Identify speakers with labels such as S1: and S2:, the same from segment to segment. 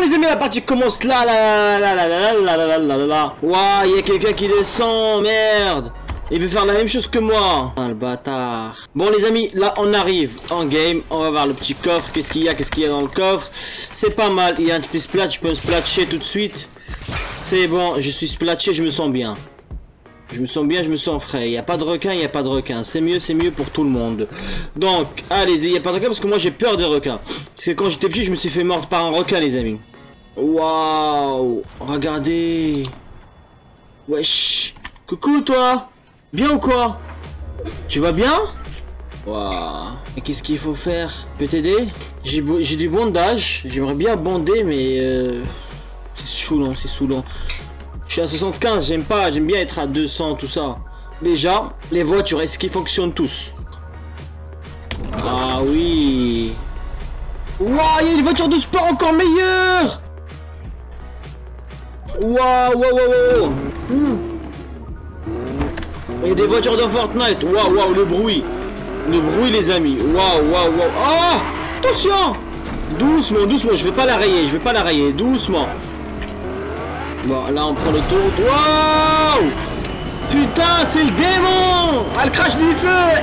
S1: les amis, la partie commence là, là, là, là, là, là, là, là, là, là, là. Waouh, il y a quelqu'un qui descend, merde. Il veut faire la même chose que moi. Ah, le bâtard. Bon les amis, là on arrive en game. On va voir le petit coffre. Qu'est-ce qu'il y a Qu'est-ce qu'il y a dans le coffre C'est pas mal. Il y a un petit splat. Je peux me splatcher tout de suite. C'est bon, je suis splatché, je me sens bien. Je me sens bien, je me sens frais. Il n'y a pas de requin, il n'y a pas de requin. C'est mieux, c'est mieux pour tout le monde. Donc, allez-y, il n'y a pas de requin parce que moi j'ai peur des requins. Parce que quand j'étais petit, je me suis fait mordre par un requin, les amis. Waouh Regardez. Wesh. Coucou toi. Bien ou quoi? Tu vas bien? Waouh. Et qu'est-ce qu'il faut faire? Peut t'aider? J'ai du bondage. J'aimerais bien bander, mais... Euh, c'est saoulant, c'est saoulant. Je suis à 75, j'aime pas, j'aime bien être à 200, tout ça. Déjà, les voitures, est-ce qu'ils fonctionnent tous? Ah oui. Waouh, il y a une voiture de sport encore meilleure Waouh, waouh, waouh, hmm. Il y a des voitures de Fortnite. Waouh, waouh, le bruit. Le bruit, les amis. Waouh, waouh, waouh. Ah Attention Doucement, doucement. Je vais pas la rayer. Je vais pas la rayer. Doucement. Bon, là, on prend le tour. Waouh Putain, c'est le démon Ah, le crash du feu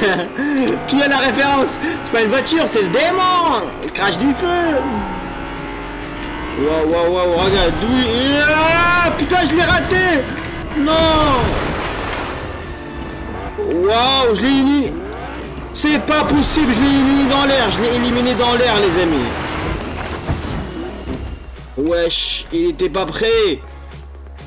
S1: Qui a la référence? C'est pas une voiture, c'est le démon Le crash du feu Waouh, waouh, waouh, regarde, d'où ah, Putain, je l'ai raté. Non. Waouh, je l'ai éliminé C'est pas possible, je l'ai éliminé dans l'air, je l'ai éliminé dans l'air, les amis. Wesh, il était pas prêt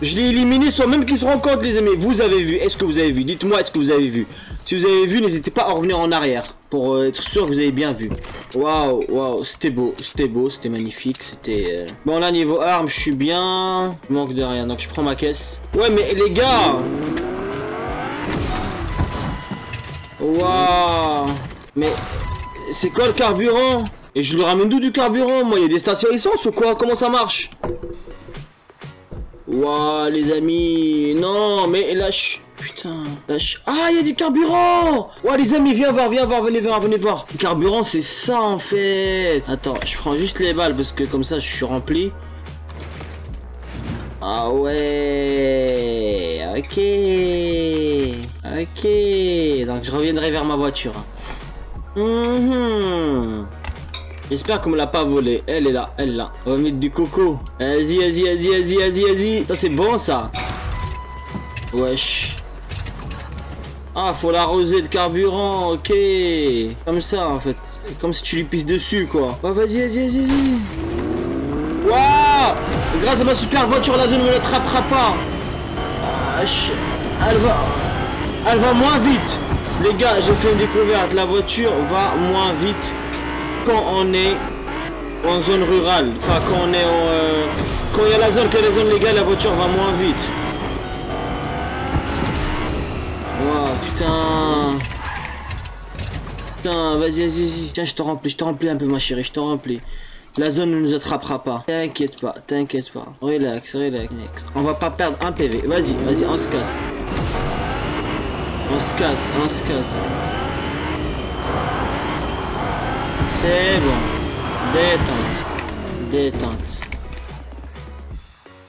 S1: Je l'ai éliminé sans même qu'il se rend compte, les amis. Vous avez vu, est-ce que vous avez vu? Dites-moi, est-ce que vous avez vu? Si vous avez vu, n'hésitez pas à revenir en arrière Pour euh, être sûr que vous avez bien vu. Waouh, waouh, c'était beau, c'était beau, c'était magnifique, c'était... Euh, bon là, niveau armes, je suis bien... Manque de rien, donc je prends ma caisse. Ouais, mais les gars! Waouh! Mais... C'est quoi le carburant? Et je lui ramène d'où du carburant? Moi, il y a des stations essence ou quoi? Comment ça marche? Waouh, les amis Non, mais lâche... Putain, lâche... Ah, il y a du carburant Waouh, les amis, viens voir, viens voir, venez voir, venez voir. Le carburant, c'est ça, en fait. Attends, je prends juste les balles, parce que comme ça, je suis rempli. Ah ouais Ok Ok Donc, je reviendrai vers ma voiture. Hum J'espère qu'on me l'a pas volé. Elle est là, elle là. On va mettre du coco. Vas-y, vas-y, vas-y, vas-y, vas-y, vas-y. Ça, c'est bon, ça. Wesh. Ah, faut l'arroser de carburant, ok. Comme ça, en fait. Comme si tu lui pisses dessus, quoi. vas-y, vas-y, vas-y, vas-y. Waouh Grâce à ma super voiture, la zone ne l'attrapera pas. Ah, elle va... Elle va moins vite. Les gars, j'ai fait une découverte. La voiture va moins vite quand on est en zone rurale, enfin quand on est en... Euh, quand il y a la zone que les zones légales, la voiture va moins vite. Wow, putain. Putain, vas-y, vas-y, vas-y. Tiens, je te remplis, je te remplis un peu ma chérie, je te remplis. La zone ne nous attrapera pas. T'inquiète pas, t'inquiète pas. Relax, relax. On va pas perdre un PV. Vas-y, vas-y, on se casse. On se casse, on se casse. C'est bon. Détente. Détente.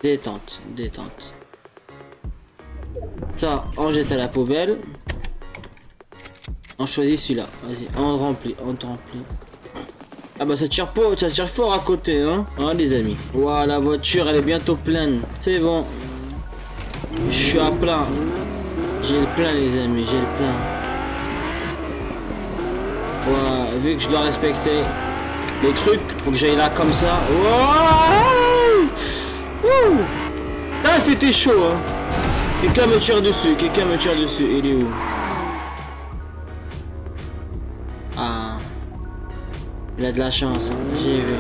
S1: Détente. Détente. Ça, on jette à la poubelle. On choisit celui-là. Vas-y, on remplit, on remplit. Ah bah ça tire pas, ça tire fort à côté, hein, hein les amis. Waouh, la voiture, elle est bientôt pleine. C'est bon. Je suis à plein. J'ai le plein, les amis, j'ai le plein. Vu que je dois respecter les trucs, faut que j'aille là comme ça. Ah, c'était chaud, hein. Quelqu'un me tire dessus, quelqu'un me tire dessus. Il est où? Ah. Il a de la chance, hein. j'ai vu.